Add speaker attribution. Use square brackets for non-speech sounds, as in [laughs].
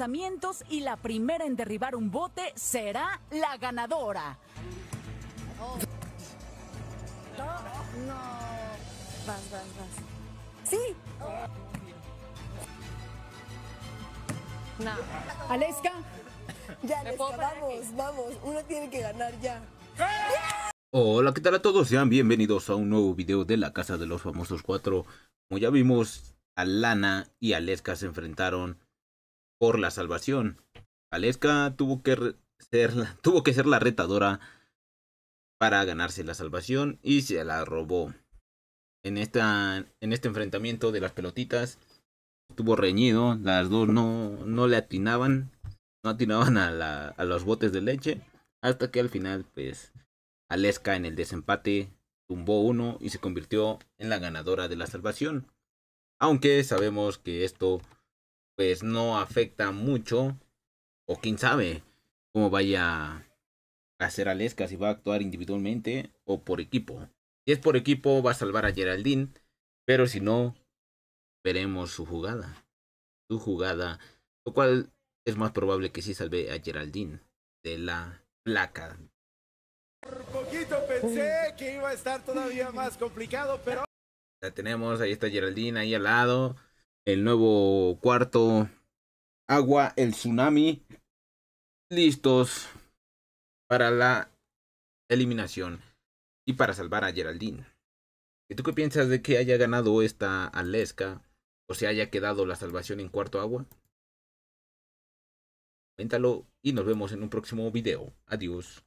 Speaker 1: lanzamientos y la primera en derribar un bote será la ganadora.
Speaker 2: No. Vas, vas, vas. Sí.
Speaker 3: No.
Speaker 1: Aleska,
Speaker 2: Ya,
Speaker 3: ¿Me
Speaker 2: Aleska, vamos, vamos. Uno tiene que ganar ya.
Speaker 4: Hola, ¿qué tal a todos? Sean bienvenidos a un nuevo video de la Casa de los Famosos 4. Como ya vimos, Alana y Aleska se enfrentaron por la salvación. Aleska tuvo que ser, [laughs] tuvo que ser la retadora para ganarse la salvación y se la robó. En, esta, en este enfrentamiento de las pelotitas estuvo reñido, las dos no, no le atinaban, no atinaban a, la- a los botes de leche, hasta que al final pues Aleska en el desempate tumbó uno y se convirtió en la ganadora de la salvación. Aunque sabemos que esto pues no afecta mucho o quién sabe cómo vaya a hacer Aleska si va a actuar individualmente o por equipo. Si es por equipo va a salvar a Geraldine, pero si no veremos su jugada. Su jugada, lo cual es más probable que sí salve a Geraldine de la placa
Speaker 5: Por poquito pensé que iba a estar todavía más complicado, pero
Speaker 4: La tenemos, ahí está Geraldine, ahí al lado. El nuevo cuarto. Agua, el tsunami. Listos para la eliminación. Y para salvar a Geraldine. ¿Y tú qué piensas de que haya ganado esta Aleska? O se haya quedado la salvación en cuarto agua? Cuéntalo y nos vemos en un próximo video. Adiós.